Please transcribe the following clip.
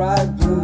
bright blue.